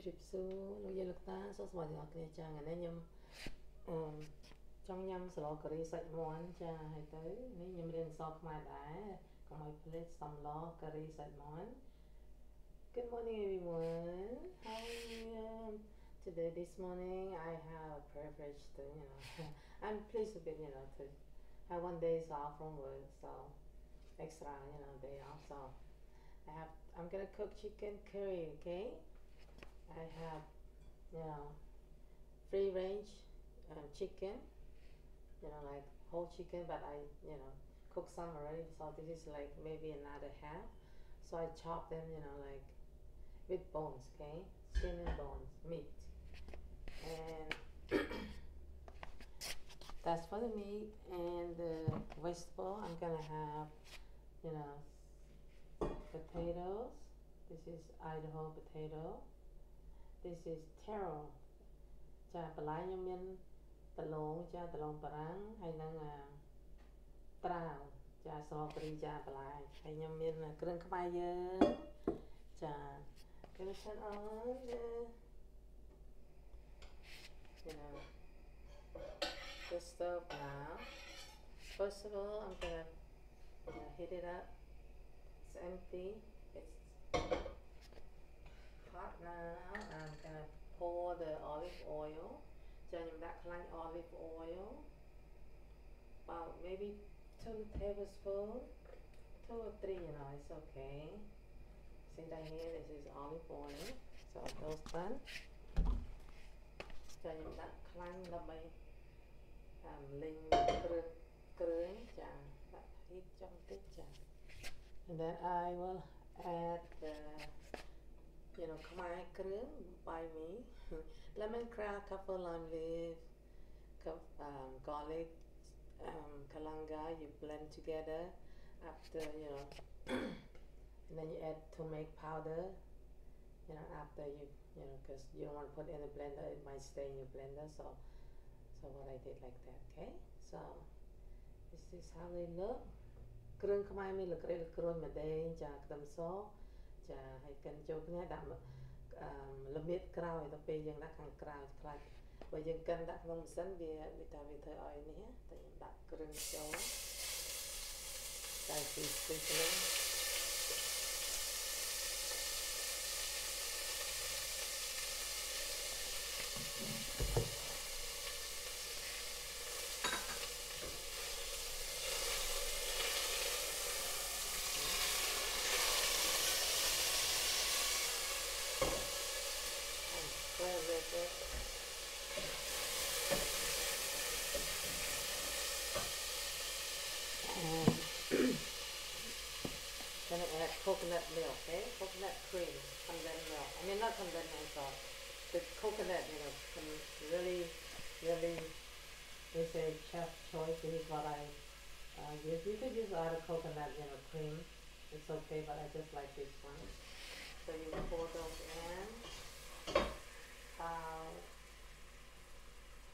ជ្រាបសួរលោកយាយលោកតាសូមស្វាគមន៍អ្នកគ្នាចាថ្ងៃនេះខ្ញុំអឺចង់ញ៉ាំសាឡការីសាច់មាន់ចាហើយទៅនេះខ្ញុំរៀនអក្សរខ្មែរដែរកុំឲ្យភ្លេចសំឡការីសាច់មាន់ Good morning everyone How are you Today this morning I have a privilege to you know I'm pleased to be you know to have one day off from work so extra you know day off so I have I'm gonna cook chicken curry okay I have, you know, free range um, chicken, you know, like whole chicken, but I, you know, cook some already. So this is like maybe another half. So I chop them, you know, like with bones, okay, skin and bones, meat, and that's for the meat and the vegetable. I'm gonna have, you know, potatoes. This is Idaho potato this is taro ចាបន្លែខ្ញុំមានដលងចាដលងបារាំងហើយនឹងត្រាវចាស្រករីចាបន្លែហើយខ្ញុំមានគ្រឿងខ្មែរយើងចា gonna turn on the you know the stove now first of all I'm gonna you know, heat it up it's empty it's ចាខ្ញុំដាក់ខ្លាញ់ olive oil about maybe 2 tablespoon 2 or 3 you know it's okay see that here this is olive oil so those done ចាខ្ញុំដាក់ខ្លាញ់ដើម្បីលីងគ្រឿងគ្រឿងចាដាក់ heat ចុងតិចចា and then I will add the you know, Khmer Krương by me. Lemongrass, couple lime leaf, um, garlic, um, kalanga, you blend together after, you know, and then you add turmeric powder, you know, after you, you know, because you don't want to put it in the blender, it might stay in your blender. So, so what I did like that, okay? So, this is how they look. គ្រឿងខ្មែរមានលក្ខណៈក្រួយម្ដេងចាខ្ទឹមស ចាហើយកិនចូលគ្នាដាក់ល្មៀតក្រោយទៅពេលយើងដាក់ខាងក្រៅខ្លាចបើយើងកិនដាក់ក្នុងម៉ាស៊ីនវាវាថាវាធ្វើឲ្យនេះតែខ្ញុំដាក់គ្រឿងចូលតែពីពីទៅ gonna coconut milk, okay? Coconut cream, condensed milk. I mean not condensed milk, so the coconut, you know, can really, really, they say chef choice. This is what I uh, use. You could use other coconut, you know, cream. It's okay, but I just like this one. So you pour those in. About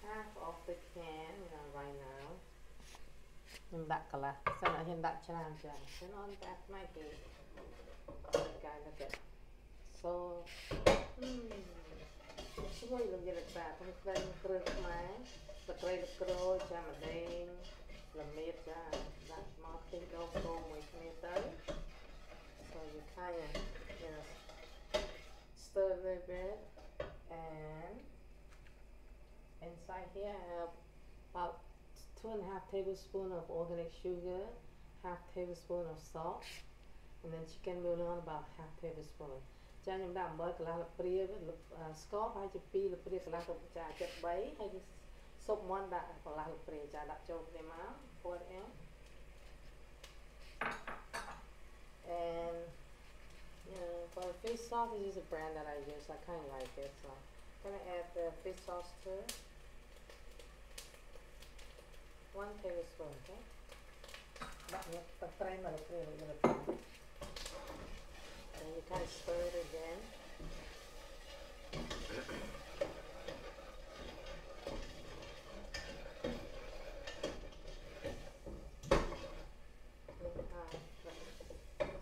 half of the can, you know, right now. ខ្ញុំដាក់កន្លះសិនឲ្យហ៊ានដាក់ច្រើនចាសិនអនដាក់ផ្នែកគេ Nagana ka. So, hmm. Sumoy lang yun at sa atong friend ko rin kumain. Patray na kro, siya mading. Lamit siya. That's mga tingkaw ko mo ikmitan. So, you kind of, you stir a little bit. And inside here I have about two and a half tablespoon of organic sugar, half tablespoon of salt. And then chicken bouillon about half tablespoon ចាខ្ញុំដាក់អំបិលកន្លះល្ព្រាស្ករប្រហែលជា2ល្ព្រាកន្លះទឹកចាចិត្ត3ហើយស៊ុបមាន់ដាក់កន្លះល្ព្រាចាដាក់ចូលគ្នាមក pour it in and yeah, for fish sauce this is a brand that I use. I kind of like it so I'm gonna add the fish sauce to it? One tablespoon okay? ដាក់ទឹកត្រីមកល្ព្រាល្ព្រា and you kind of stir it again.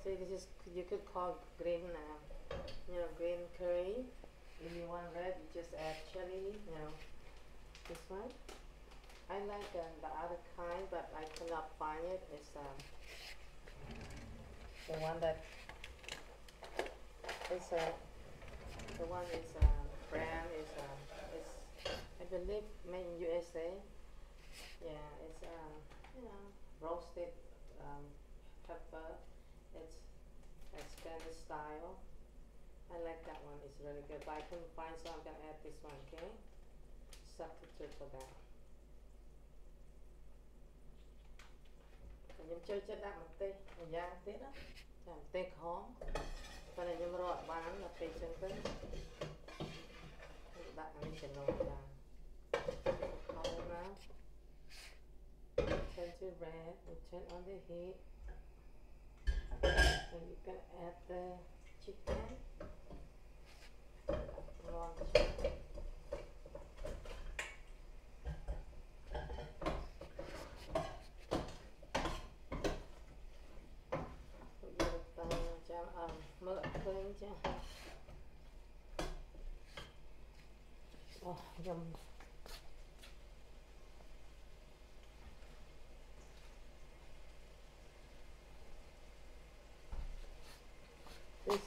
See, this is you could call green, uh, you know, green curry if you want red, you just add chili, you know, this one. I like uh, the other kind, but I cannot find it. It's um, the one that is uh, the one is um, brand is um, is I believe made in USA. Yeah, it's um, you know roasted um, pepper. It's a Spanish style. I like that one. It's really good. But I couldn't find, so I'm gonna add this one. Okay, substitute for that. ខ្ញុំចូលចិត្តដាក់ម្ទេសម្យ៉ាងទៀតណាចាម្ទេសក្រហមប៉ុន្តែខ្ Para Turn to turn on the heat. You can add the chicken. Raw chicken. This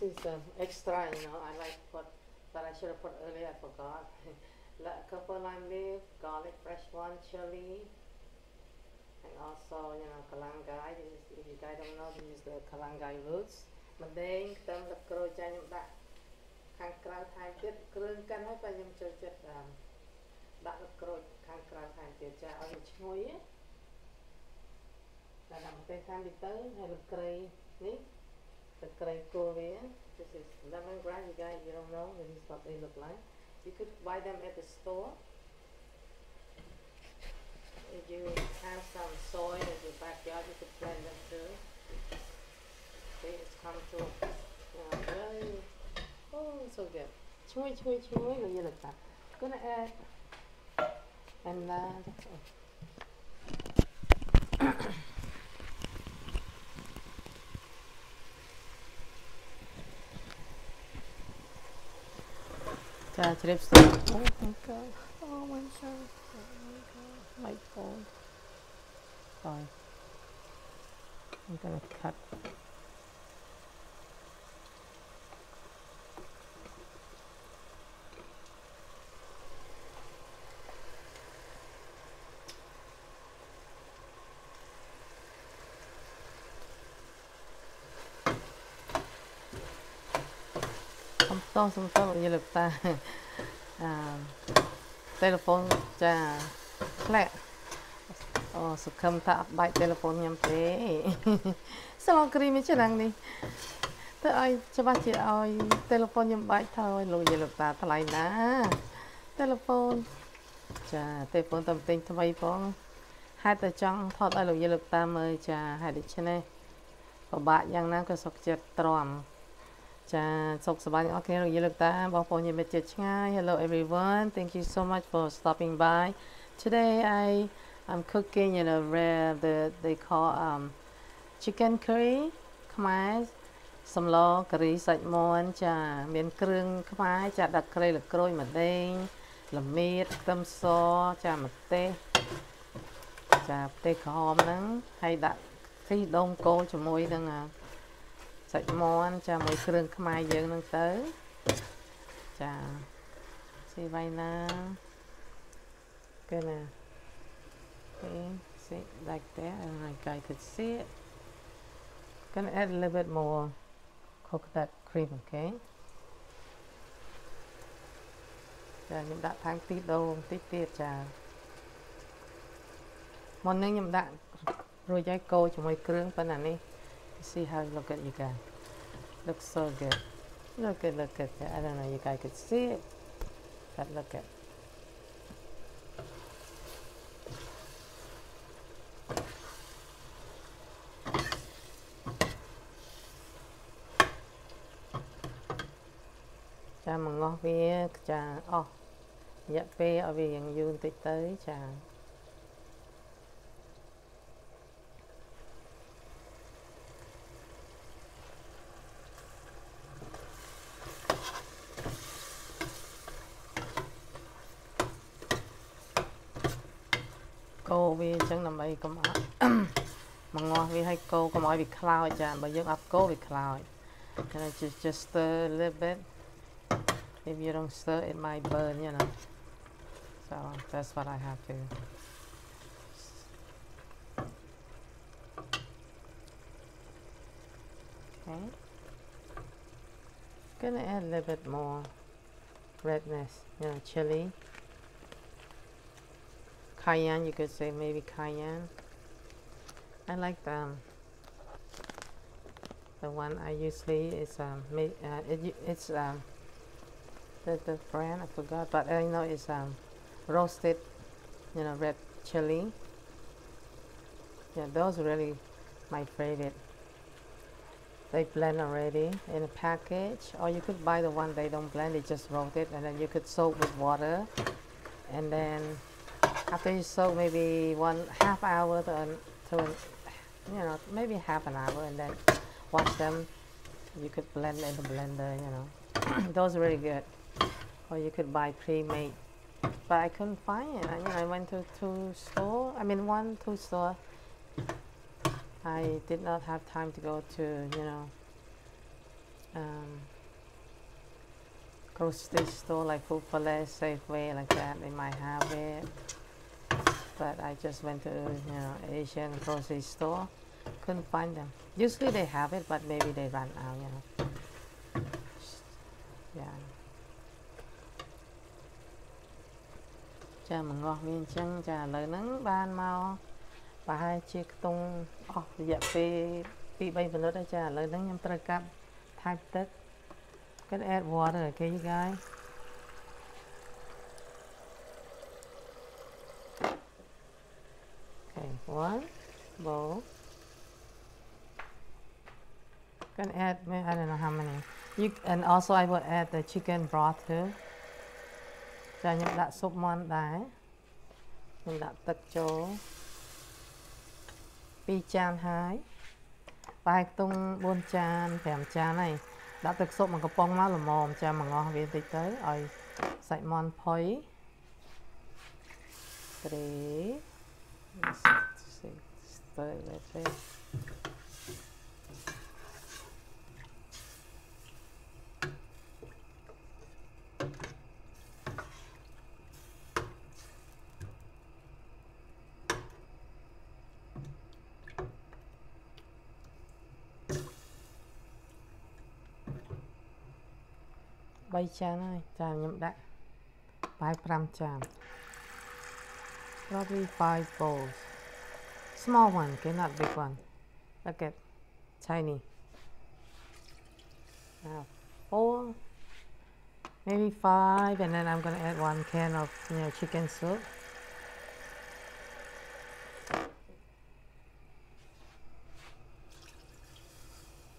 is um, extra, you know, I like what, but I should have put earlier, I forgot. a couple lime leaf, garlic fresh one, chili, and also, you know, kalangai. This is, if you guys don't know, this is the kalangai roots. Mending, tam, lekro, janyam, dak. ខ្ញុំដាក់ខាងក្រៅថែមទៀតគ្រឿងកិនហើយបើខ្ញុំចូលចិត្តអឺដាក់ទឹកក្រូចខាងក្រៅថែមទៀតចាឲ្យវាឈ្ងុយណាតែដាក់ម្ទេសថែមទៀតទៅហើយទឹកត្រីនេះទឹកត្រីគល់វា This is lemongrass you guys you don't know this is what they look like you could buy them at the store if you have some soil in your backyard you could plant them too See, it's come to uh, very, Oh, so good. Chewy, chewy, chewy. Oh, you look back. Gonna add and uh, that's all. Tá, tirei Oh my god. Oh my god. Oh my god. My phone. Sorry. I'm gonna cut. Không to không to như lực ta à, telephone ចាផ្លែកអូសង្ឃឹមថាអត់បែក telephone ខ្ញុំទេសឡងគ្រីមច្រាំងនេះទៅឲ្យច្បាស់ជាឲ្យ telephone ខ្ញុំបែកថយលោកយាយលោកតាថ្លៃណា telephone ចា telephone តាមទិញថ្មីផងហេតុតែចង់ថតឲ្យលោកយាយលោកតាមើលចាហេតុដូច្នេះពិបាកយ៉ាងណាក៏សុខចិត្តទ្រាំ ចាសុខសប្បាយទាំងអស់គ្នាលោកយាយលោកតាបងប្អូនញាតិមិត្តជិតឆ្ងាយ Hello everyone thank you so much for stopping by today I I'm cooking in a rare the they call um chicken curry ខ្មែរសម្លការីសាច់មាន់ចា មានគ្រឿងខ្មែរចាដាក់គ្រៃលក្រូចម្ដេងល្មៀតខ្ទឹមសចាម្ទេសចាផ្ទៃក្រហមហ្នឹងហើយដាក់ខ្ទិះដូងគោលជាមួយនឹង សាច់មាន់ចាមួយគ្រឿងខ្មែរយើងហ្នឹងទៅចាស៊ីវ៉ៃណាគេណា Okay, see like that, and like I could see it. Gonna add a little bit more coconut cream, okay? ចាខ្ញុំដាក់ថែមខ្ទិះដូងបន្តិចទៀតចាមុននេះខ្ញុំដាក់រួចហើយកូរជាមួយគ្រឿងប៉ុន្តែនេះ See how, look at you guys. Looks so good. Look at, look at that. I don't know you guys could see it, but look at cha mà ngó phía cha ô dạ phía ở vì dân dương tới tới chàng ខ្លោចចាបើយើងអត់កូរវាខ្លោច and I just just stir a little bit if you don't stir it might burn you know so that's what I have to okay gonna add a little bit more redness you know chili cayenne you could say maybe cayenne I like the um, the one I usually is um made uh, it, it's um the, the brand I forgot but I know it's um roasted you know red chili. Yeah those really my favorite. They blend already in a package or you could buy the one they don't blend they just roll it and then you could soak with water. And then after you soak maybe one half hour to, to you know maybe half an hour and then wash them. You could blend in the blender you know. Those are really good. Or you could buy pre-made. But I couldn't find it. I, you know, I went to two store I mean one two store. I did not have time to go to you know um, grocery store like Food 4 Less, Safeway like that. They might have it. But I just went to you know Asian grocery store Couldn't find them. Usually they have it, but maybe they ran out, you know. Yeah. ចាមងាស់វាអញ្ចឹងចាឥឡូវហ្នឹងបានមកប្រហែលជាខ្ទង់អស់រយៈពេល2 3មិនិតហើយចាឥឡូវហ្នឹងខ្ញុំត្រូវកាប់ type ទឹក can add water okay you guys okay one bowl can add, I don't know how many. You, and also I will add the chicken broth too. ចាខ្ញុំដាក់ស៊ុបមាន់ដែរខ្ញុំដាក់ទឹកចូល2ចានហើយប្រហែលខ្ទង់4ចាន5ចានហើយដាក់ទឹកស៊ុបមួយកំប៉ុងមកល្មមចាំមកងាស់វាបន្តិចទៅឲ្យសាច់មាន់ផុយ3 6 7 8 3ចានហើយចាខ្ញុំដាក់បាយ5ចាន probably 5 bowls small one okay not big one look at tiny now four maybe five and then I'm gonna add one can of you know chicken soup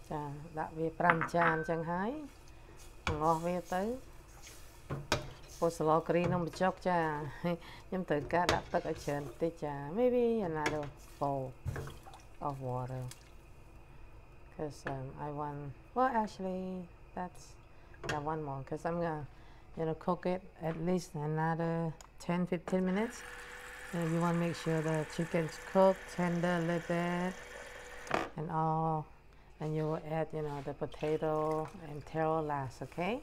ចាដាក់វា5ចានអ ញ្ចឹងហើយបង្អស់វាទៅពោះសឡគ្រីនំបញ្ចុកចាខ្ញុំត្រូវការដាក់ទឹកឲ្យច្រើនបន្តិចចា maybe another bowl of water because um, I want well actually that's yeah one more because I'm gonna you know cook it at least another 10 15 minutes and you want to make sure the chicken's cooked tender a little bit and all and you will add you know the potato and taro last okay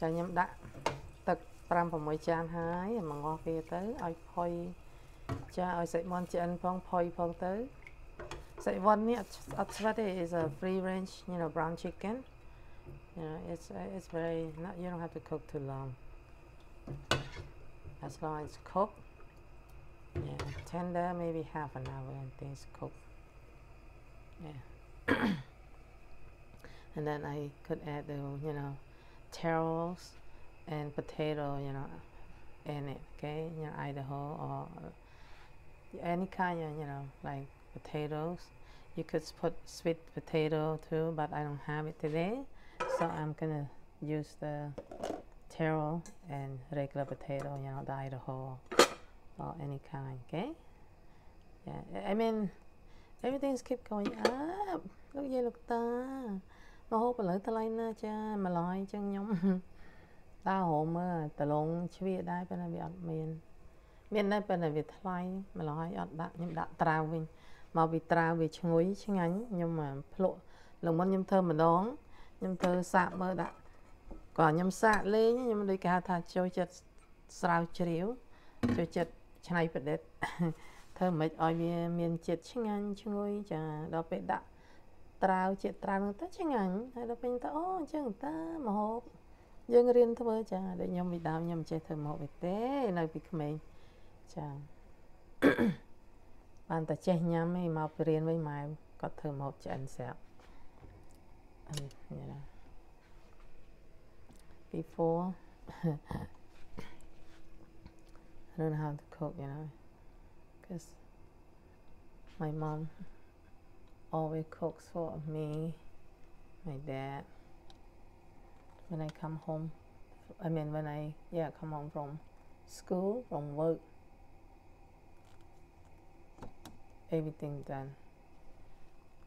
ចាខ្ញុំដាក់ទឹក5 6ចានហើយមកងាស់វាទៅឲ្យផុយចាឲ្យសាច់មាន់ឆ្អិនផងផុយផងទៅសាច់មាន់នេះអត់ស្វិតទេ is a free range you know brown chicken you know it's uh, it's very not you don't have to cook too long as long as it's cooked yeah tender maybe half an hour and things cooked yeah. And then I could add the you know taros and potato you know in it okay? You know Idaho or any kind of you know like potatoes. You could put sweet potato too but I don't have it today. So I'm gonna use the taro and regular potato you know the Idaho or any kind okay? Yeah I mean everything's keep going up លោកយាយលោកតាមកហូបឥឡូវថ្លៃណាស់ចាម្ល៉េះអញ្ចឹងខ្ញុំដើររមមើលដលងជ្វាដែរប៉ុន្តែវាអត់មាន មានដែរប៉ុន្តែវាថ្លៃម្ល៉េះឲ្យអត់ដាក់ខ្ញុំដាក់ត្រាវវិញមកពីត្រាវវាឈ្ងុយឆ្ងាញ់ខ្ញុំភ្លក់លើមុនខ្ញុំធ្វើម្ដងខ្ញុំធ្វើសាកមើលដាក់ក៏ខ្ញុំសាកលេងខ្ញុំដូចគេហៅថាចូលចិត្តស្រាវជ្រាវចូលចិត្តច្នៃប្រឌិត ធ្វើមិនឲ្យវាមានជាតិឆ្ងាញ់ឈ្ងុយចាដល់ពេលដាក់ត្រាវជាតិត្រាវនោះទៅឆ្ងាញ់ហើយដល់ពេលទៅអូអញ្ចឹងតាមហូបយើងរៀនធ្វើចាដូចខ្ញុំពីដើមខ្ញុំចេះធ្វើម្ហូបទេ នៅពីក្មេងចាបានតែចេះញ៉ាំឯងមកពីរៀនវិញម៉ែគាត់ធ្វើម្ហូបឆ្អិនស្រាប់អីនេះណា before I don't know how to cook you know because my mom always cooks for me my dad. When I come home I mean when I yeah come home from school from work everything done.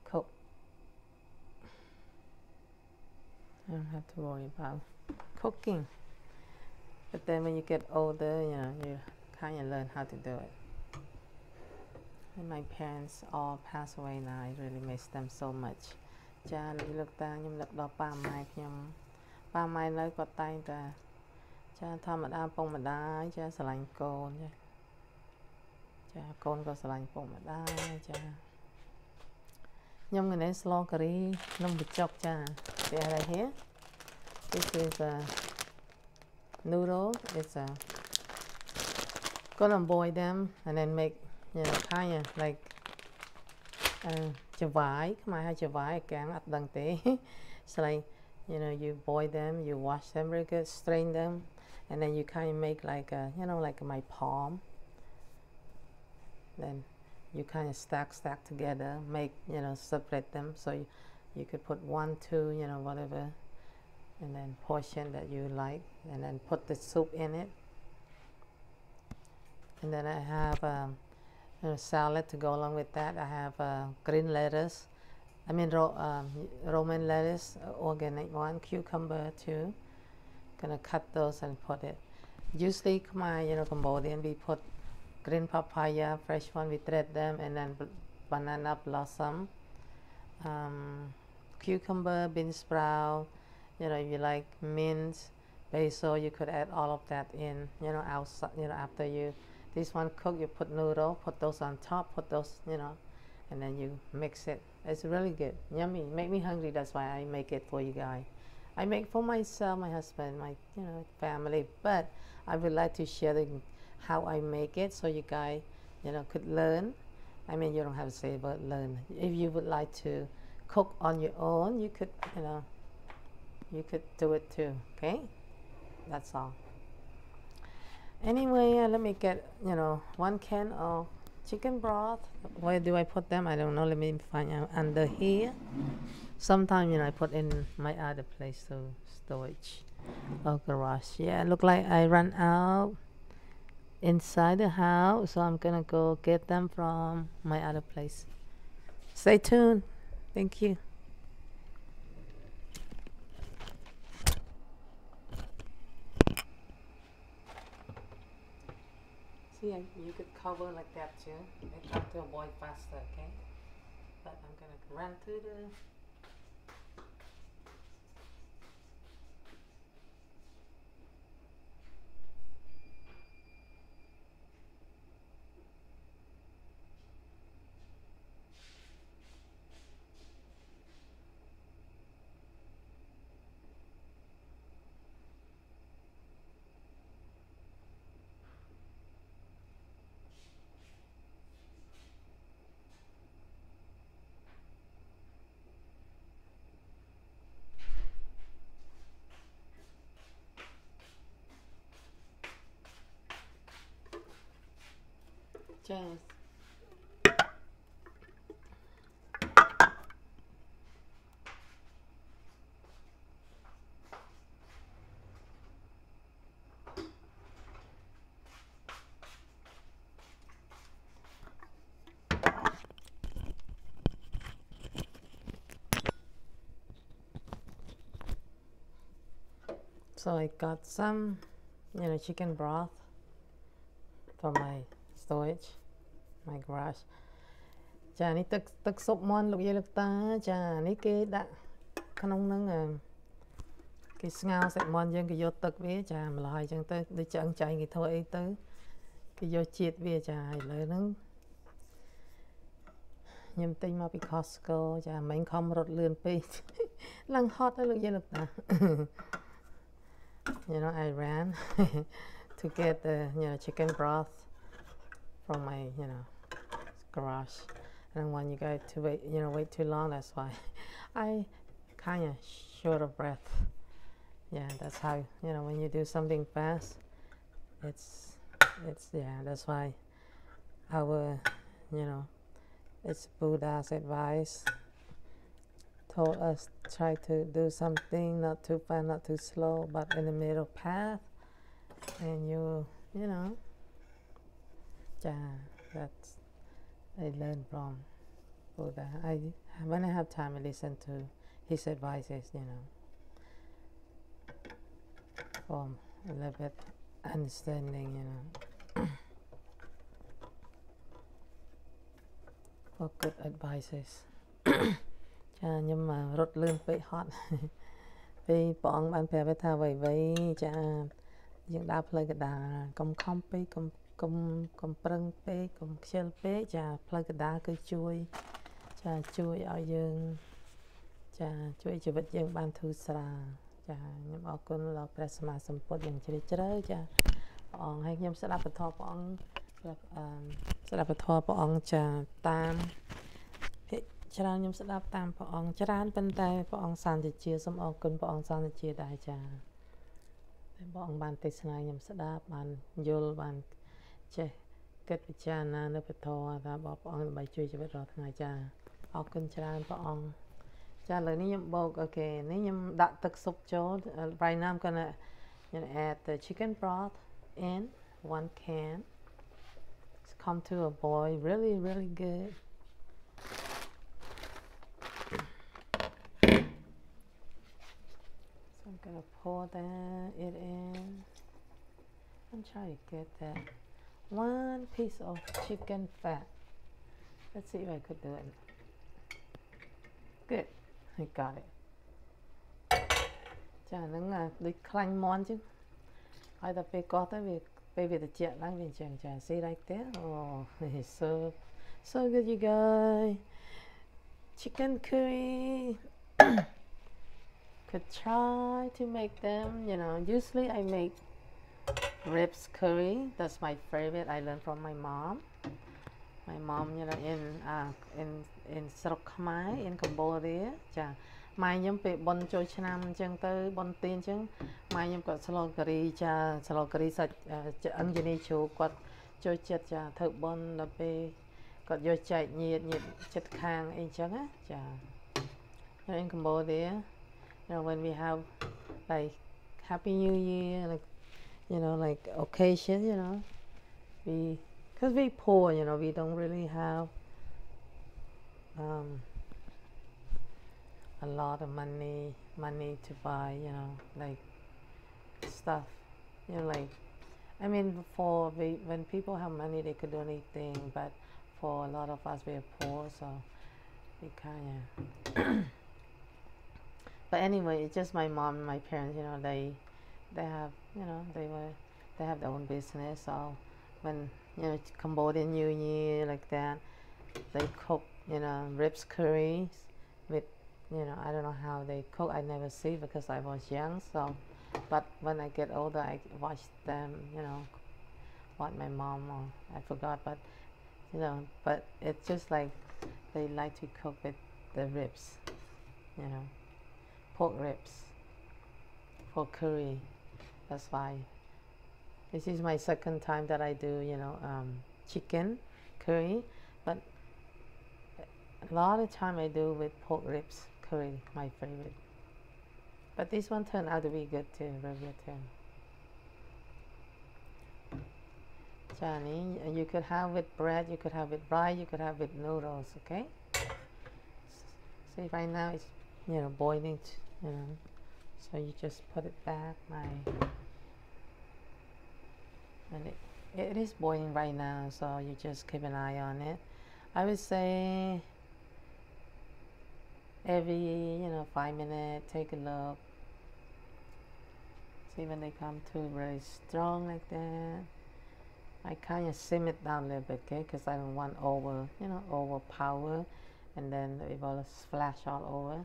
Cook. I don't have to worry about cooking. But then when you get older you know you kind of learn how to do it and my parents all passed away now I really miss them so much ចាលោកលោកតាខ្ញុំនឹកដល់ប៉ាម៉ែខ្ញុំប៉ាម៉ែនៅគាត់តែងតែចាធម្មតាពងម្ដាយចាស្រឡាញ់កូនចាចាកូនក៏ស្រឡាញ់ពងម្ដាយចាខ្ញុំកណេស្លូការីនំបញ្ចុកចា They are right here This is a noodle it's a gonna boil them and then make you know kind of like ច្បាយខ្មែរហៅច្បាយកាំងអត់ដឹងទេស្លេ you know you boil them you wash them very good strain them and then you kind of make like a you know like my palm then you kind of stack stack together make you know separate them so you, you could put one two you know whatever and then portion that you like and then put the soup in it and then I have um, a salad to go along with that. I have uh, green lettuce, I mean ro um, Roman lettuce, uh, organic one, cucumber too. Gonna cut those and put it. Usually, my you know Cambodian we put green papaya, fresh one, we thread them, and then banana blossom, um, cucumber, bean sprout. You know, if you like mint, basil, you could add all of that in. You know, outside. You know, after you this one cook, you put noodle, put those on top, put those, you know, and then you mix it. It's really good, yummy. Make me hungry. That's why I make it for you guys. I make for myself, my husband, my you know family. But I would like to share the, how I make it so you guys, you know, could learn. I mean, you don't have to say but learn. If you would like to cook on your own, you could, you know, you could do it too. Okay, that's all anyway let me get you know one can of chicken broth. Where do I put them? I don't know. Let me find out. Under here. Sometimes you know I put in my other place so storage or garage. Yeah look like I ran out inside the house so I'm gonna go get them from my other place. Stay tuned. Thank you See, you could cover like that too. I try to avoid faster, okay? But I'm gonna run to the So I got some, you know, chicken broth for my storage my garage ចានេះទឹកទឹកស៊ុបមន់លោកយាយលោកតា ចានេះគេដាក់ក្នុងហ្នឹងគេស្ងោរសាច់មន់យើងគេយកទឹកវា ចាម្ល៉េះអញ្ចឹងទៅដូចឆ្អឹងចៃគេធ្វើអីទៅគេយកជាតិវាចាឥឡូវហ្នឹងខ្ញុំទិញមកពី Costco ចាមិនខំរត់លឿនពេកឡើងហត់ទៅលោកយាយលោកតា you know I ran to get the you know chicken broth from my you know garage. I don't want you guys to wait you know wait too long that's why I kind of short of breath. Yeah that's how you know when you do something fast it's it's yeah that's why our you know it's Buddha's advice. Told us try to do something not too fast, not too slow, but in the middle path, and you you know, yeah, that's I learned from Buddha. I when I have time, I listen to his advices, you know, from a little bit understanding, you know. for good advices ចាខ្ញុំរត់លឿនពេកហត់ពេលព្រះអង្គបានប្រាប់ថាអ្វីៗចាយើងដើរផ្លូវកដាលកុំខំពេកកុំ កុំកុំប្រឹងពេកកុំខ្ជិលពេកចាផ្លូវកដាលគឺជួយ ចាជួយឲ្យយើង ចាជួយជីវិតយើងបានធូរស្រាលចាខ្ញុំអរគុណដល់ព្រះសម្មាសម្ពុទ្ធយ៉ាងជ្រាលជ្រៅចាព្រះអង្គឲ្យខ្ញុំស្ដាប់ពធព្រះអង្គស្ដាប់ពធព្រះអង្គចាតាមភិច្រើនខ្ញុំស្ដាប់តាមព្រះអង្គច្រើនប៉ុន្តែព្រះអង្គសន្តិជាសូមអរគុណព្រះអង្គសន្តិជាដែរចាព្រះអង្គបានទេសនាខ្ញុំស្ដាប់បានយល់បាន ចេះគិតពិចារណានៅពធថាបព្រះអង្គដើម្បីជួយជីវិតរាល់ថ្ងៃចាអរគុណច្រើនព្រះអង្គចាឥឡូវនេះខ្ញុំបោកអូខេនេះខ្ញុំដាក់ទឹកស៊ុបចូល right now I'm gonna you know add the chicken broth in one can come to a boil really, really good. So I'm gonna pour that it in. I'm trying to get that one piece of chicken fat. Let's see if I could do it. Good, I got it. Chả nâng à, đi clang món chứ. Ai tập bị có tới việc, bây see like that. Oh, it's so, so good you guys. Chicken curry. could try to make them, you know, usually I make ribs curry that's my favorite I learned from my mom my mom you know in uh in in ស្រុកខ្មែរ in Cambodia ចាម៉ែខ្ញុំពេលបន់ចូលឆ្នាំអញ្ចឹងទៅបន់ទៀនអញ្ចឹងម៉ែខ្ញុំគាត់ស្លការីចាស្លការីសាច់ឆ្អឹងជានីជ្រូកគាត់ចូលចិត្តចាធ្វើបន់ដល់ពេលគាត់យកចែកញាតញាតចិត្តខាងអីអញ្ចឹងណាចា in Cambodia you know when we have like happy new year like you know like occasion you know. We because we poor you know we don't really have um a lot of money money to buy you know like stuff. You know like I mean for we, when people have money they could do anything but for a lot of us we're poor so we kind of but anyway it's just my mom and my parents you know they they have you know they were they have their own business so when you know Cambodian New Year like that they cook you know ribs curries with you know I don't know how they cook I never see because I was young so but when I get older I watch them you know what my mom or I forgot but you know but it's just like they like to cook with the ribs you know pork ribs for curry that's why this is my second time that I do you know um, chicken curry but a lot of time I do with pork ribs curry, my favorite. But this one turned out to be good too, very good too. Johnny, you could have with bread, you could have with rice, you could have with noodles, okay? See, right now it's, you know, boiling, you know, so you just put it back, my, and it it is boiling right now so you just keep an eye on it. I would say every you know five minutes take a look. See when they come to very strong like that. I kind of sim it down a little bit okay? Because I don't want over you know overpower and then it will flash all over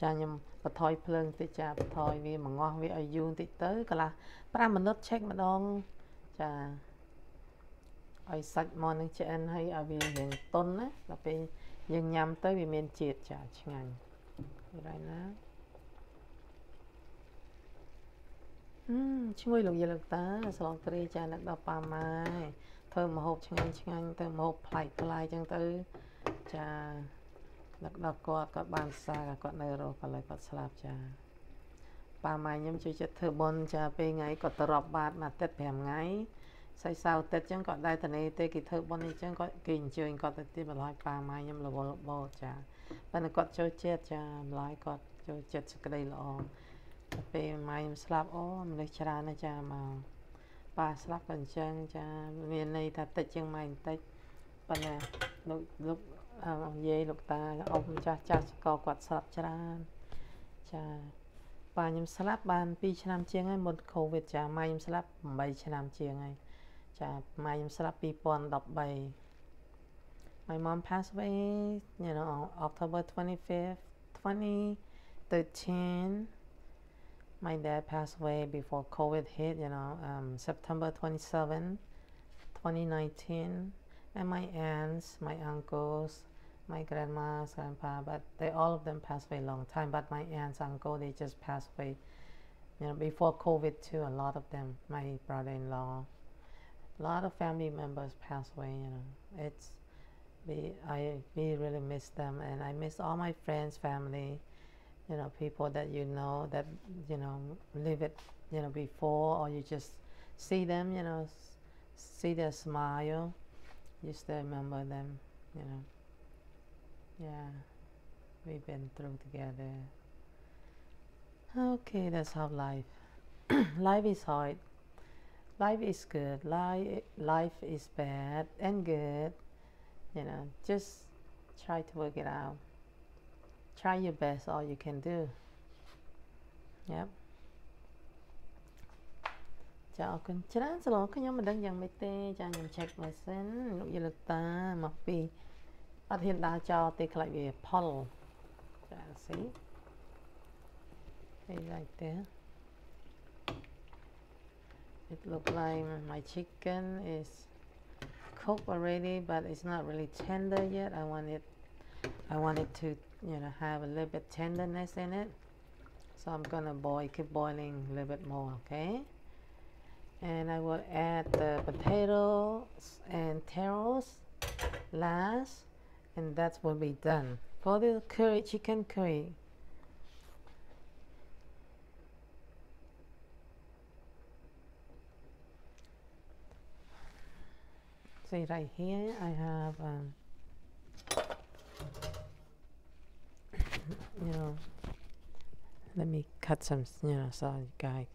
ចាខ្ញុំបន្ថយភ្លើងតិចចាបន្ថយវាមកងាស់វាឲ្យយូរបន្តិចទៅកន្លះ5មិនិត check ម្ដងចាឲ្យសាច់មកនឹងឆ្អិនហើយឲ្យវារៀងទន់ណាដល់ពេលយើងញ៉ាំទៅវាមានជាតិចាឆ្ងាញ់នេះណាអឺឈ្ងុយលោកយាយលោកតាស្លងត្រីចានឹកដល់ប៉ាម៉ាយធ្វើម្ហូបឆ្ងាញ់ឆ្ងាញ់ទៅម្ហូបប្លែកប្លែកចឹងទៅចា នឹកដល់គាត់គាត់បានសារគាត់នៅរស់ក៏លើគាត់ស្លាប់ចាប៉ាម៉ាយខ្ញុំជួយចិត្តធ្វើបុណ្យចាពេលថ្ងៃគាត់ទៅរាប់បាតមួយអាទិត្យ5ថ្ងៃសៃសៅទឹកចឹងគាត់ដែរតនេទេគេធ្វើបុណ្យនេះចឹងគាត់គេអញ្ជើញគាត់ទៅទីបន្លាយប៉ាម៉ាយខ្ញុំរវល់បោចាប៉ុន្តែគាត់ចូលចិត្តចាបន្លាយគាត់ចូលចិត្តសក្តីល្អពេលម៉ែខ្ញុំស្លាប់អូមនុស្សច្រើនណាស់ចាមកប៉ាស្លាប់ក៏អញ្ចឹងចាមានន័យថាតិចជាងម៉ែបន្តិចប៉ុន្តែលោកលោក យាយលោកតាអ៊ំចាស់ចាស់ក៏គាត់ស្លាប់ច្រើនចាប៉ាខ្ញុំស្លាប់បាន2ឆ្នាំជាងហើយមុនកូវីដចាម៉ែខ្ញុំស្លាប់8ឆ្នាំជាងហើយចាម៉ែខ្ញុំស្លាប់2013 My mom passed away, you know, on October 25th, 2013. My dad passed away before COVID hit, you know, um, September 27, 2019. And my aunts, my uncles, my grandma's grandpa, but they all of them passed away a long time. But my aunts, uncle, they just passed away. You know, before COVID too. A lot of them, my brother-in-law, a lot of family members passed away. You know, it's we I we really miss them, and I miss all my friends, family. You know, people that you know that you know live it. You know, before or you just see them. You know, see their smile. You still remember them. You know. Yeah, we've been through together. Okay, that's how life. life is hard. Life is good. Life, life is bad and good. You know, just try to work it out. Try your best, all you can do. Yep. ចាអរគុណច្រើនសឡងខ្ញុំមិនដឹងយ៉ាងម៉េចទេចាខ្ញុំ check មើលសិនលោកយាយលោកតាមកពីអត់ហ៊ានដើរចោលទេខ្លាចវាផលចា see see like that it look like my chicken is cooked already but it's not really tender yet I want it I want it to you know have a little bit tenderness in it so I'm gonna boil keep boiling a little bit more okay And I will add the potatoes and taros last and that will be done. For the curry chicken curry. See right here I have um, you know let me cut some you know so you guys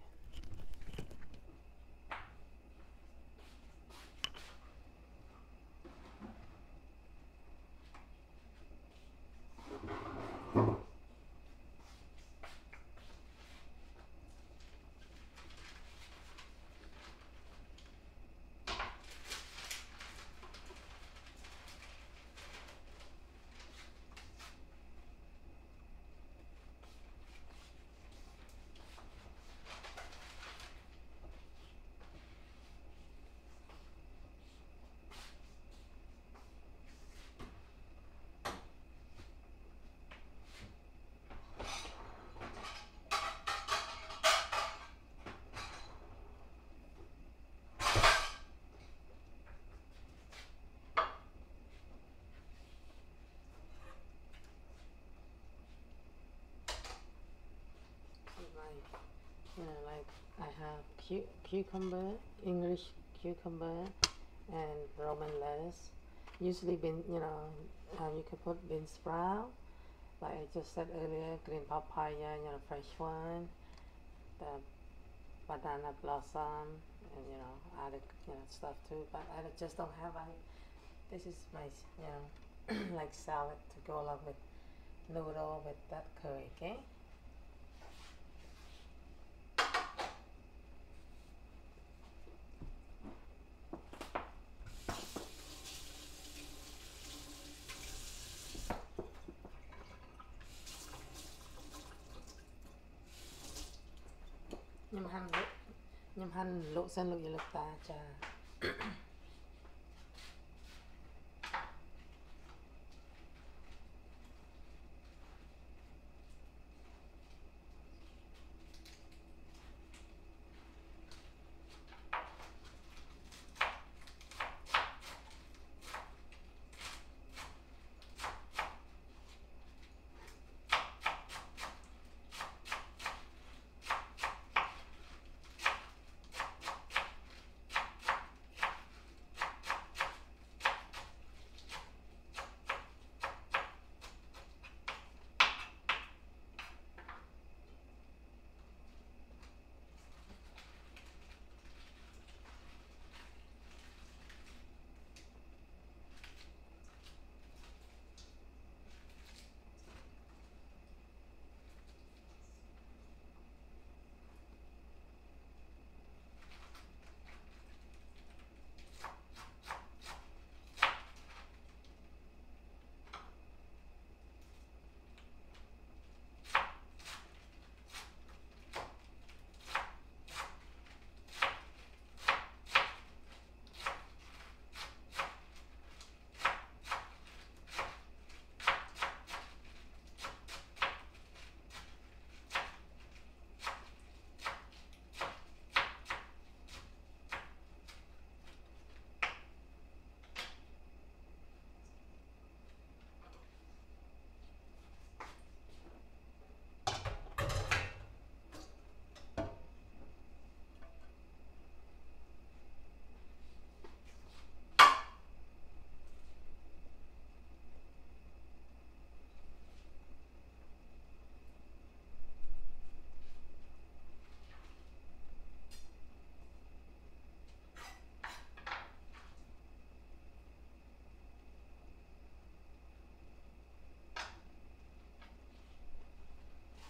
know, like I have cu cucumber, English cucumber, and Roman lettuce. Usually, bean, you know, um, you can put bean sprout, like I just said earlier, green papaya, you know, fresh one, the banana blossom and you know other you know stuff too but I just don't have any this is my you know like salad to go along with noodle with that curry okay ខាន់លោកសិនលោកយាលោកតាចា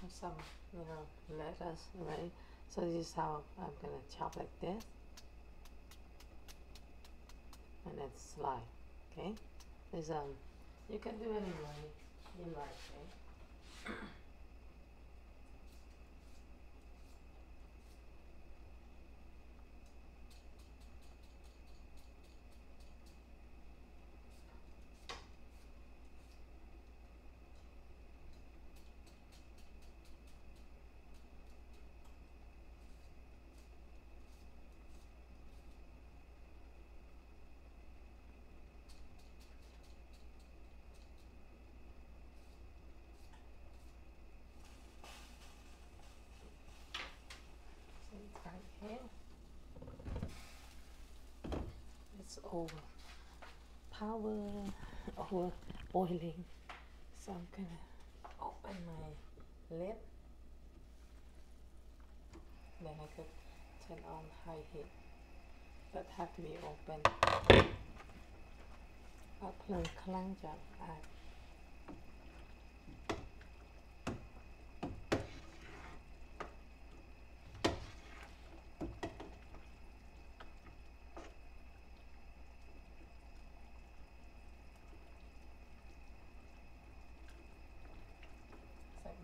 some know lettuce right? So this is how I'm gonna chop like this. And then slide okay? There's um you can do any way you like okay over oiling. So I'm gonna open my lid. Then I could turn on high heat. But have me open. เอาเพลิงคลั่งจากอาจ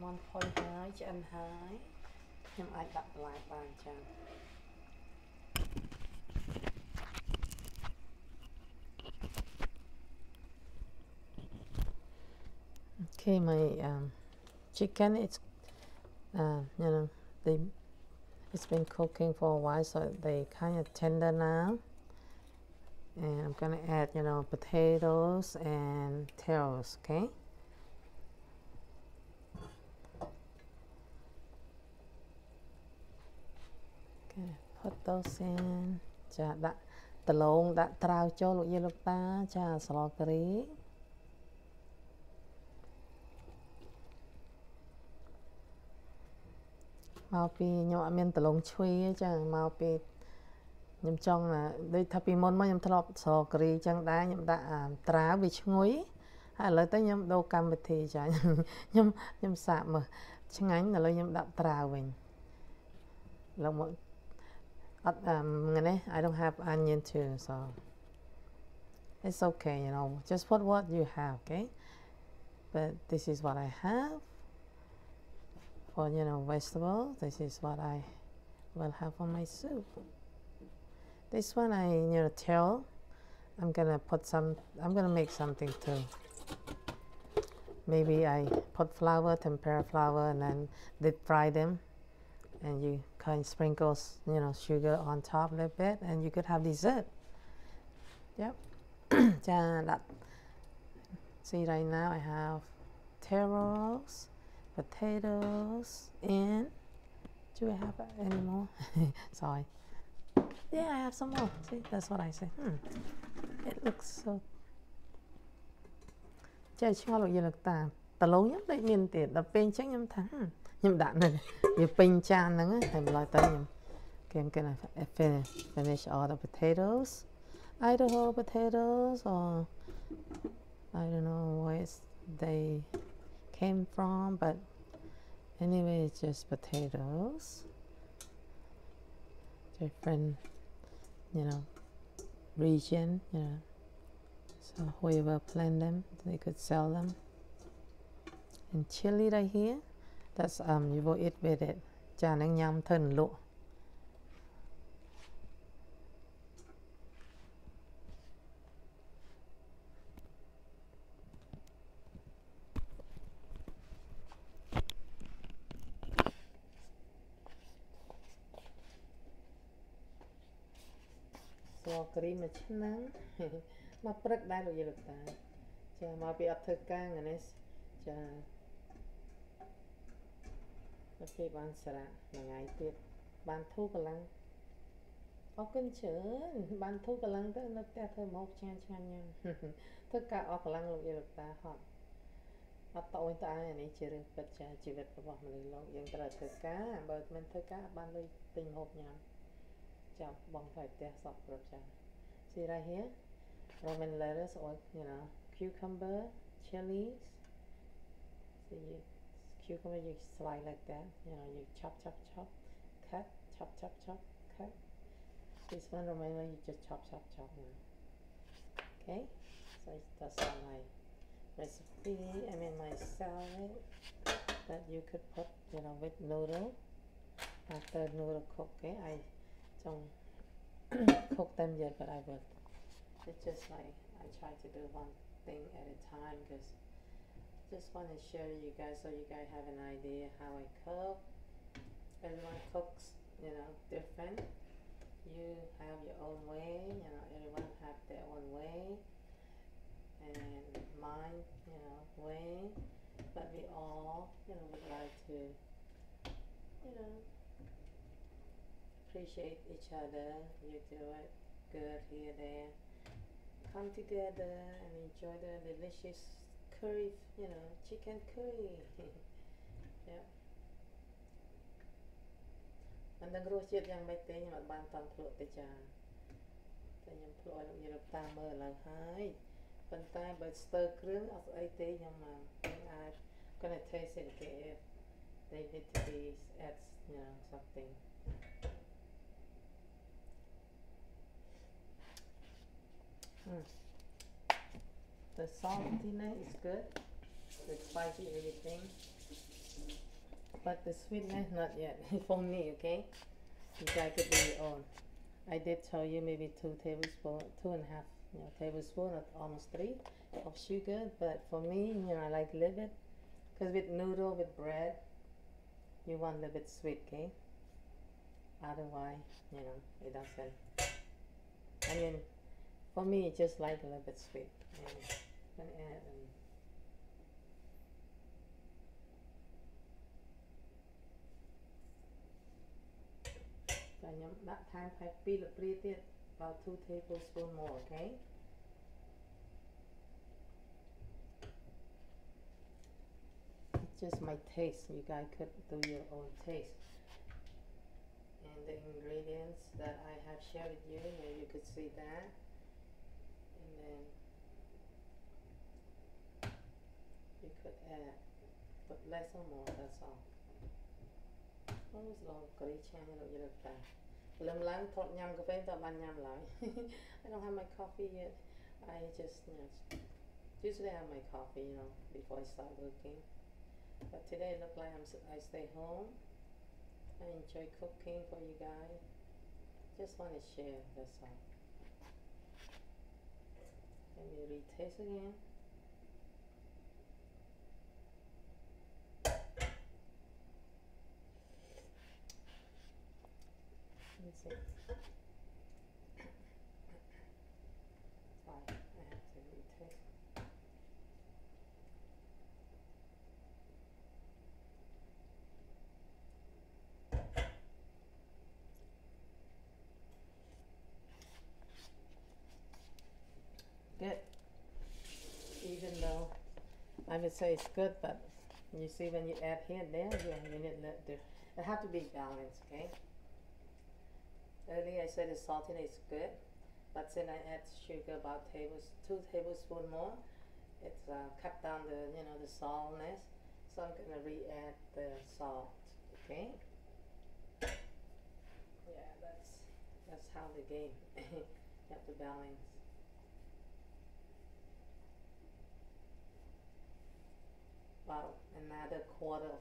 មាន់ផុយហើយឆ្អិនហើយខ្ញុំអាចដាក់បន្លែបានចា៎ Okay, my um, chicken it's uh, you know they it's been cooking for a while, so they kind of tender now. And I'm gonna add you know potatoes and tails. Okay. Okay, Put those in ចាដាក់ដឡងដាក់ត្រាវចូលលោកយាយលោកតាចាស្លការីមមកពីខ្ញុំអត់មានដលងឈ្វីទេចឹងមកពីខ្ញុំចង់ដូចថាពីមុនមកខ្ញុំធ្លាប់ស្រកគ្រីចឹងដែរខ្ញុំដាក់ត្រាវវាឈ្ងុយហើយឥឡូវទៅខ្ញុំដូរកម្មវិធីចាខ្ញុំខ្ញុំសាកមើលឆ្ងាញ់ឥឡូវខ្ញុំដាក់ត្រាវវិញឡើងមក Um, I don't have onion too so it's okay you know. Just put what you have okay? But this is what I have for you know vegetables. This is what I will have for my soup. This one I you know tell. I'm gonna put some I'm gonna make something too. Maybe I put flour tempura flour and then deep fry them and you kind of sprinkle, you know, sugar on top a little bit, and you could have dessert. Yep. that. See, right now I have taros, potatoes, and do I have any more? Sorry. Yeah, I have some more. See, that's what I said. Hmm. It looks so ចេះឆ្ងល់លោកយាយលោកតាដឡូងខ្ញុំដូចមានទៀតដល់ពេលអញ្ចឹងខ្ញុំថា ខ្ញុំដាក់នៅវាពេញចានហ្នឹងហើយម្ល៉េះទៅខ្ញុំគេគេ finish all the potatoes Idaho potatoes or I don't know where they came from but anyway it's just potatoes different you know region you know so whoever plant them, they could sell them. And chili right here, That's um you will eat with it. Chà nang nhâm thân lụa. ស្ករគ្រីមមួយឆ្នាំមកព្រឹកដែរលោកយាយលោកតាចាមកពីអត់ធ្វើការថ្ងៃនេះចា មកពីបានសារៈមួយថ្ងៃទៀតបានធូរកម្លាំងអរគុណច្រើនបានធូរកម្លាំងទៅនៅផ្ទះធ្វើមកឆ្ងាញ់ឆ្ងាញ់ញ៉ាំធ្វើការអស់កម្លាំងលោកយាយលោកតាហត់អត់តអូនតើអានេះជារឿងពិតចាជីវិតរបស់មនុស្សលោកយើងត្រូវធ្វើការបើមិនធ្វើការបានលុយទិញម្ហូបញ៉ាំចាំបងទៅផ្ទះសពគ្រប់ចា See right here Roman lettuce or you know cucumber, chilies. So you cucumber you slide like that. You know you chop chop chop, cut chop chop chop cut. This one Roman you just chop chop chop. Know. Okay, so that's all my recipe. I mean my salad that you could put you know with noodle after noodle cook. Okay, I don't cook them yet, but I will it's just like I try to do one thing at a time because just want to share you guys so you guys have an idea how I cook. Everyone cooks, you know, different. You have your own way, you know, everyone have their own way and mine, you know, way. But we all, you know, would like to, you know, appreciate each other. You do it good here, there come together and enjoy the delicious curry, you know, chicken curry. yeah. មិនដឹងរសជាតិយ៉ាងម៉េចទេខ្ញុំអត់បានតន់ភ្លក់ទេចាតែខ្ញុំភ្លក់ឲ្យលោកយាយលោកតាមើលឥឡូវហើយប៉ុន្តែបើស្ទើរគ្រឿងអត់ស្អីទេខ្ញុំខ្ញុំអាច gonna taste it okay if they need to be add you know something Mm. The saltiness is good, the spicy everything, but the sweetness not yet for me. Okay, you guys could do your own. I did tell you maybe two tablespoons, two and a half, you know, tablespoon, almost three of sugar. But for me, you know, I like a little bit, cause with noodle with bread, you want a little bit sweet, okay? Otherwise, you know, it doesn't. I mean, for me, it's just like a little bit sweet. And I'm add um, that time about two tablespoons more okay? It's just my taste you guys could do your own taste. And the ingredients that I have shared with you you could see that. And then you could add but less or more that's all អូស្លការីឆ្ងាញ់លោកយល់តាលឹមឡើងថតញ៉ាំកាហ្វេតើបានញ៉ាំឡើយ I don't have my coffee yet I just you know, usually I have my coffee you know before I start working but today it look like I'm I stay home I enjoy cooking for you guys just want to share that's all let me retaste again See. Sorry, I have to. Good. Even though I would say it's good, but you see when you add here and there, you need. It have to be balanced, okay? Earlier I said the saltiness is good, but then I add sugar about tables two tablespoons more. It's uh, cut down the you know the saltness, so I'm gonna re-add the salt. Okay. Yeah, that's that's how the game. you have to balance. About another quarter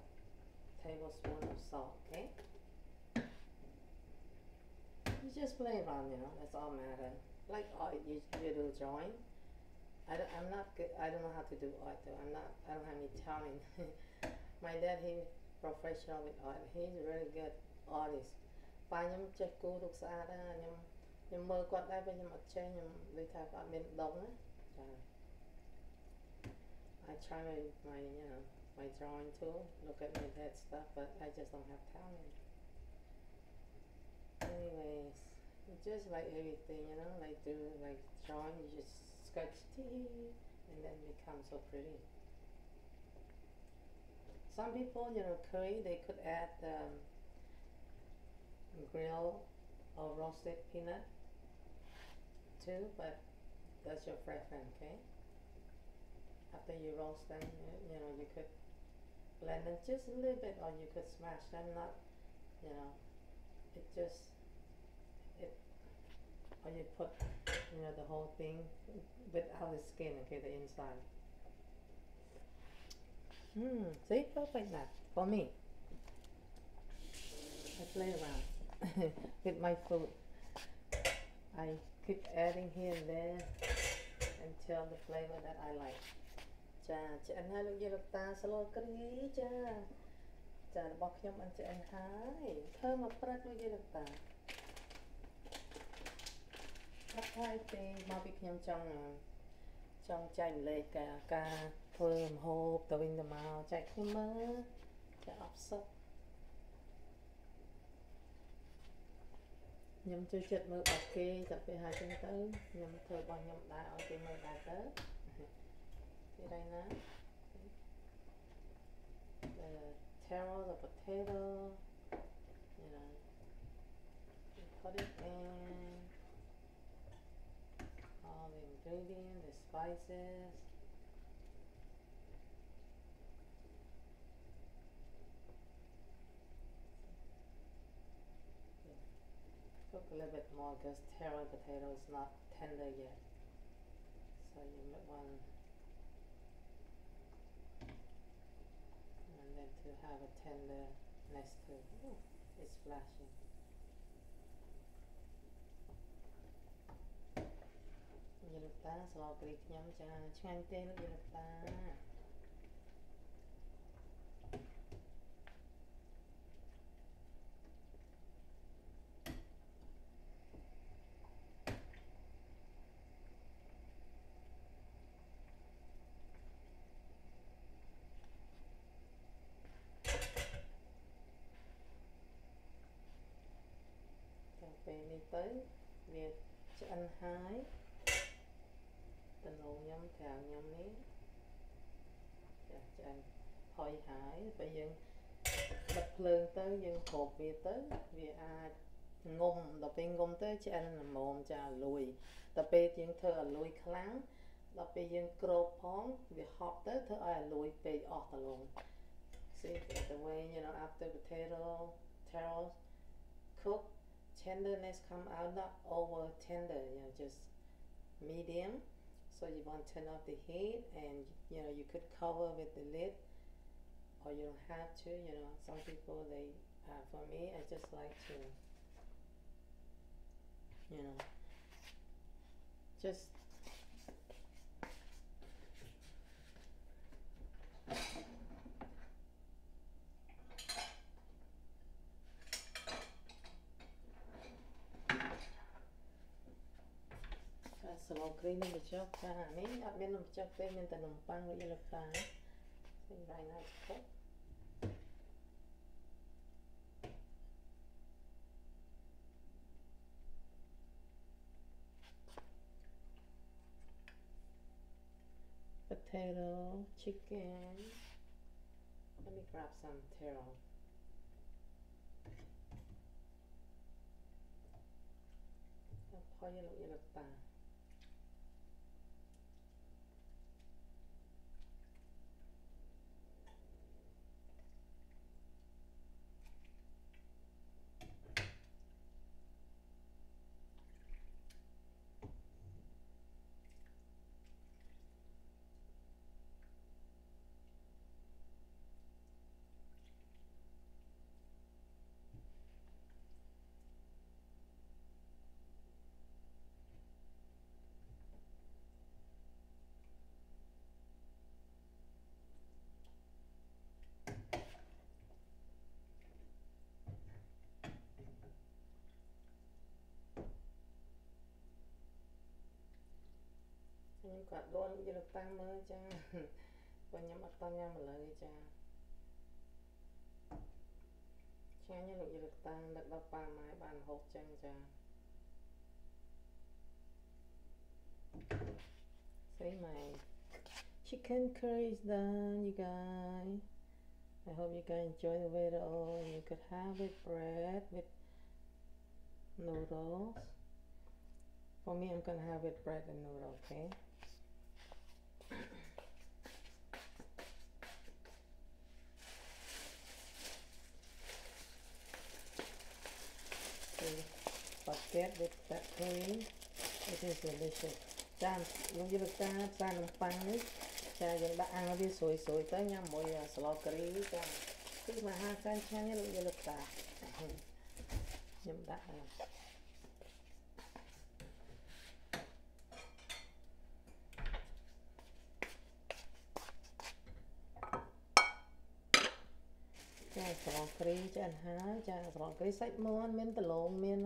tablespoon of salt. Okay. You just play around, you know, that's all matter. Like art, you, you do drawing. I don't, I'm not good, I don't know how to do art though. I'm not, I don't have any talent. My dad, he professional with art. He's a really good artist. ប៉ាខ្ញុំចេះគូររូបស្អាតណាខ្ញុំខ្ញុំមើលគាត់ដែរពេលខ្ញុំអត់ចេះខ្ញុំដូចថាគាត់មានដុំណាចា I try my, my you know my drawing too look at my dad stuff but I just don't have talent anyways. Just like everything you know like do like drawing you just scratch teeth and then become so pretty. Some people you know curry they could add um, grilled or roasted peanut too but that's your preference okay? After you roast them you, you know you could blend them just a little bit or you could smash them not you know it just or you put you know the whole thing without the skin okay the inside hmm see perfect that for me I play around with my food I keep adding here and there until the flavor that I like ចាឆ្អិនហើយលោកយាយលោកតាស្លគ្រីចាចារបស់ខ្ញុំអិនឆ្អិនហើយធ្វើមកព្រឹកលោកយាយលោកតា អត់ហើយទេមកពីខ្ញុំចង់ចង់ចែកម្លែកការការធ្វើម្ហូបទៅវិញទៅមកចែកខ្ញុំមើលចាអត់សុខខ្ញុំជួយចិត្តមើលរបស់គេតែពេលហើយចឹងទៅខ្ញុំធ្វើរបស់ខ្ញុំដែរឲ្យគេមើលដែរទៅទីដៃណា the taro the potato you know you put it in all the spices cook a little bit more because taro potato is not tender yet. So you want and then to have a tender tenderness to oh, it's flashing. យាយលោកតាសរព្រីខ្ញុំចាឆ្ងាញ់ទេលោកយាយលោកតាពេលនេះទៅវាឆ្អិនហើយ តំណងខ្ញុំត្រាំខ្ញុំនេះចាឆ្អិនផុយហើយពេលយើងបិទភ្លើងទៅយើងគ្របវាទៅវាអាចងុំដល់ពេលងុំទៅឆ្អិនល្មមចាលួយដល់ពេលយើងធ្វើឲ្យលួយខ្លាំងដល់ពេលយើងក្របផងវាហប់ទៅធ្វើឲ្យលួយពេកអស់ទៅឡង See the way you know after potato taro cook tenderness come out not over tender you know just medium so you want to turn off the heat and you know you could cover with the lid or you don't have to you know. Some people they uh, for me I just like to you know just Solo cream នំបញ្ចុកចានេះអត់មាននំបញ្ចុកទេមានតែនំប៉័ងរួចលើផ្កា very nice cook potato, chicken. Let me grab some taro. Poi yellow yellow ta. ខ្ញុំក៏ដួលយកលោកតាំងមើលចាព្រោះខ្ញុំអត់តញ៉ាំឥឡូវចាឆ្ងាញ់លោកយកលោកតាំងដឹកដល់ប៉ាម៉ែបានហូបចឹងចា See my chicken curry is done you guys I hope you guys enjoy the video you could have it bread with noodles for me I'm gonna have it bread and noodle okay Spaghetti with that cream it is delicious ចាលោកយល់ការផ្សារនំប៉័ងនេះចាយើងដាក់អាំងវាស្រួយស្រួយទៅញ៉ាំមួយស្លការីចាគឺមហាសានឆ្ងាញ់លោកយល់ការខ្ញុំដាក់ចាស្រង គ្រីចាហើយចាស្រងគ្រីសាច់មាន់មានដលងមាន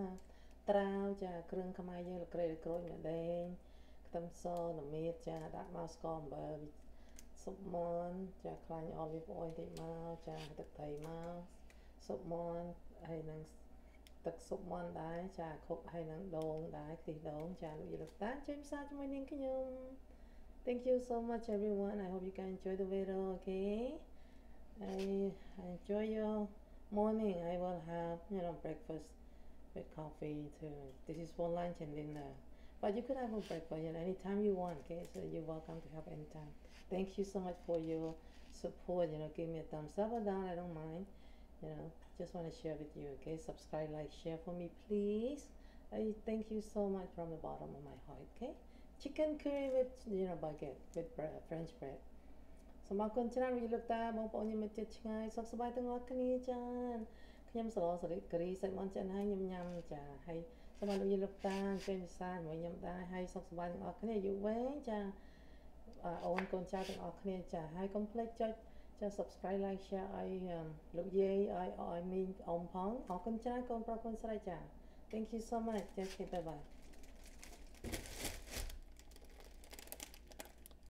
ត្រាវចាគ្រឿងខ្មែរយើងលក្រេលក្រូចម្ដេងខ្ទឹមសល្មៀតចាដាក់មកស្ករអំបិលស៊ុបមាន់ចាខ្លាញ់អលីវអុយតិចមកចាទឹកត្រីមកស៊ុបមាន់ហើយនឹងទឹកស៊ុបមាន់ដែរចាខុកហើយនឹងដូងដែរខ្ទិះដូងចាលោកយាយលោកតាជួយផ្សាជាមួយនាងខ្ញុំ Thank you so much everyone. I hope you can enjoy the video, okay? I enjoy your morning. I will have you know breakfast with coffee too. This is for lunch and dinner. But you could have a breakfast you know, anytime you want, okay? So you're welcome to have anytime. Thank you so much for your support. You know, give me a thumbs up or down. I don't mind. You know, just want to share with you. Okay, subscribe, like, share for me, please. I thank you so much from the bottom of my heart. Okay, chicken curry with you know baguette with French bread. សូមអរគុណច្រើនវិលោកតាបងប្អូនខ្ញុំមិត្តជិតឆ្ងាយសុខសប្បាយទាំងអស់គ្នាចានខ្ញុំសរសរិការីសាច់មាន់ចិនហើយខ្ញុំញ៉ាំចាហើយសូមអរគុណលោកតាជួយភាសាជាមួយខ្ញុំដែរហើយសុខសប្បាយទាំងអស់គ្នាយូរវែងចាអូនកូនចៅទាំងអស់គ្នាចាហើយកុំភ្លេចចុចចា subscribe like share ឲ្យលោកយាយឲ្យឲ្យមីងអ៊ំផងអរគុណច្រើនកូនប្រុសកូនស្រីចា Thank you so much ចា bye bye